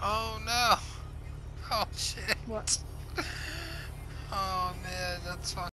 Oh no! Oh shit! What? oh man, that's fucking.